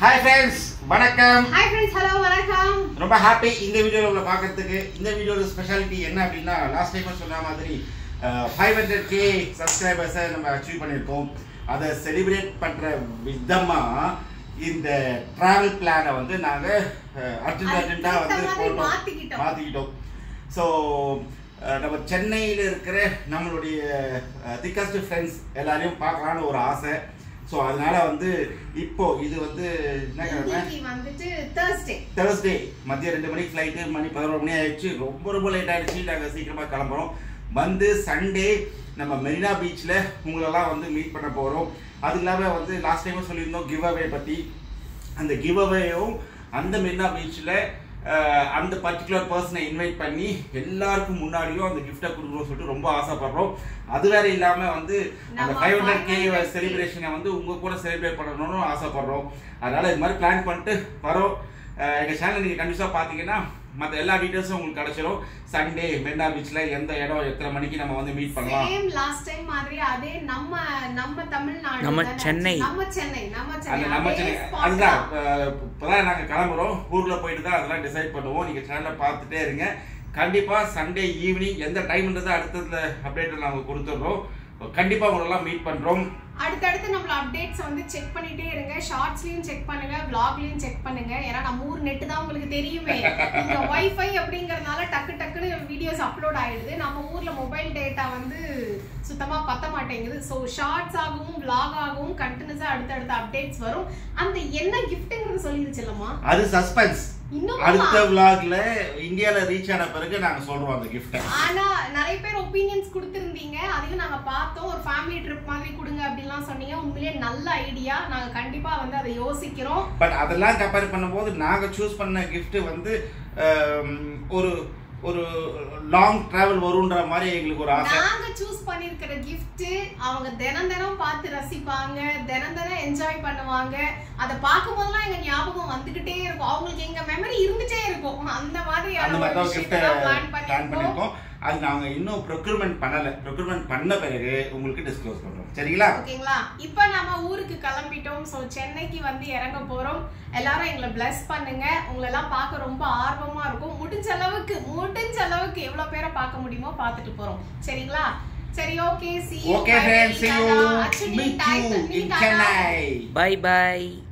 Hi friends வணக்கம். Hi friends hello வணக்கம். ரொம்ப ஹாப்பி இந்த வீடியோவில் உங்களை பார்க்கறதுக்கு. இந்த வீடியோட ஸ்பெஷாலிட்டி என்ன அப்படின்னா லாஸ்ட் டைம் சொன்ன மாதிரி ஃபைவ் ஹண்ட்ரட் கே சப்ஸ்கிரைபர்ஸை நம்ம அச்சீவ் பண்ணியிருக்கோம். அதை செலிப்ரேட் பண்ணுற விதமாக இந்த ட்ராவல் பிளானை வந்து நாங்கள் அர்ஜென்ட் அர்ஜென்ட்டாக வந்து போட்டோம். மாற்றிக்கிட்டோம் ஸோ நம்ம சென்னையில் இருக்கிற நம்மளுடைய திக்கஸ்ட் ஃப்ரெண்ட்ஸ் எல்லாரையும் பார்க்கலான்னு ஒரு ஆசை. ஸோ அதனால வந்து இப்போ இது வந்து என்ன கிழமை? தேர்ஸ்டே மதியம் ரெண்டு மணிக்கு ஃப்ளைட்டு மணி பதினோரு மணி ஆயிடுச்சு. ரொம்ப ரொம்ப லேட் ஆயிடுச்சு. நாங்கள் சீக்கிரமாக கிளம்புறோம். வந்து சண்டே நம்ம மெரினா பீச்சில் உங்களெல்லாம் வந்து மீட் பண்ண போகிறோம் அது இல்லாமல் வந்து லாஸ்ட் டைமும் சொல்லியிருந்தோம் கிவ் அவே பற்றி அந்த கிவ் அவேயும் அந்த மெரினா பீச்சில் அந்த பர்டிகுலர் பர்சனை இன்வைட் பண்ணி எல்லாருக்கும் முன்னாடியும் அந்த கிஃப்டை கொடுக்கணும்னு சொல்லிட்டு ரொம்ப ஆசைப்படுறோம். அது வேற இல்லாமல் வந்து அந்த ஃபைவ் ஹண்ட்ரட் கே 500K செலிப்ரேஷனை வந்து உங்க கூட செலிப்ரேட் பண்ணணும்னு ஆசைப்படுறோம். அதனால இது மாதிரி பிளான் பண்ணிட்டு வரோம். அஹ் எங்க சேனல் நீங்க கண்டிப்பா பாத்தீங்கன்னா மற்ற எல்லா டீட்டெயில்ஸும் உங்களுக்கு கிடைச்சிரும். சண்டே மெரினா பீச்ல எந்த இடம் எத்தனை மணிக்கு நம்ம வந்து மீட் பண்ணலாம்? சேம் லாஸ்ட் டைம் மாதிரி அதே நம்ம நம்ம தமிழ்நாடு நம்ம? சென்னை. நம்ம சென்னை நம்ம சென்னை. நம்ம சென்னை. அதுதான் இப்பதான் நாங்க கிளம்புறோம். ஊர்ல போயிட்டு தான் அதெல்லாம் டிசைட் பண்ணுவோம். நீங்க சேனலை பார்த்துட்டே இருங்க. கண்டிப்பா சண்டே ஈவினிங் எந்த டைம்ன்றது அடுத்ததுல அப்டேட் நாங்க கொடுத்துடுறோம். கண்டிப்பா உங்களெல்லாம் மீட் பண்றோம். அடுத்தடுத்து நம்மள அப்டேட்ஸ் வந்து செக் பண்ணிட்டே இருங்க ஷார்ட்ஸ்லயும் செக் பண்ணுங்க vlogலயும் செக் பண்ணுங்க. ஏன்னா நம்ம ஊர் நெட் தான் உங்களுக்கு தெரியுமே. இங்க வைஃபை அப்படிங்கறதுனால டக்கு டக்குன்னு வீடியோஸ் அப்லோட் ஆயிடுது. நம்ம ஊர்ல மொபைல் டேட்டா வந்து சுத்தமா பத்த மாட்டேங்குது. ஸோ ஷார்ட்ஸ் ஆகவும் vlog ஆகவும் கண்டினியூஸா அடுத்தடுத்த அப்டேட்ஸ் வரும். அந்த என்ன கிஃப்ட்ங்கிறது சொல்லிருச்சுல்லம்மா அது சஸ்பென்ஸ் இன்னும் அடுத்த விளாக்ல இந்தியால ரீச் ஆன பிறகு நாங்க சொல்றோம் அந்த கிஃப்ட்டை ஆனா நிறைய பேர் ஒப்பீனியன்ஸ் கொடுத்திருந்தீங்க. அதையும் நாங்க பார்த்தோம் ஒரு ஃபேமிலி ட்ரிப் மாதிரி கொடுங்க அப்படின்லாம் சொன்னீங்க. உண்மையிலேயே நல்ல ஐடியா நாங்க கண்டிப்பா வந்து அதை யோசிக்கிறோம். பட் அதெல்லாம் கம்பேர் பண்ணும்போது நாங்க சூஸ் பண்ண gift வந்து ஒரு ஒரு லாங் டிராவல் வரும்ன்ற மாதிரி எங்களுக்கு ஒரு ஆசை. நாங்க சூஸ் பண்ணிருக்கிற gift அவங்க தினம் தினம் பார்த்து ரசிப்பாங்க தினம் தினம் என்ஜாய் பண்ணுவாங்க. அதை பார்க்கும் போதெல்லாம் எங்க ஞாபகம் வந்துகிட்டே இருக்கும். அவங்களுக்கு எங்க மெமரி இருந்துட்டே இருக்கும். அந்த மாதிரி கிஃப்ட் பிளான் பண்ணிருக்கோம் அது நாங்க இன்னும் ப்ரொக்யூர்மெண்ட் பண்ணல. ப்ரொக்யூர்மெண்ட் பண்ண பிறகு உங்களுக்கு டிஸ்க்ளோஸ் பண்றோம். சரிங்களா? ஓகேங்களா? இப்போ நம்ம ஊருக்கு கிளம்பிட்டோம். ஸோ சென்னைக்கு வந்து இறங்க போறோம். எல்லாரும் எங்களை bless பண்ணுங்க. உங்களை எல்லாம் பார்க்க ரொம்ப ஆர்வமா இருக்கும். முடிஞ்ச அளவுக்கு முடிஞ்ச அளவுக்கு எவ்வளவு பேரை பார்க்க முடியுமோ பார்த்துட்டு போறோம். சரிங்களா? சரி okay C okay friends see you. Meet you in Chennai. Bye bye.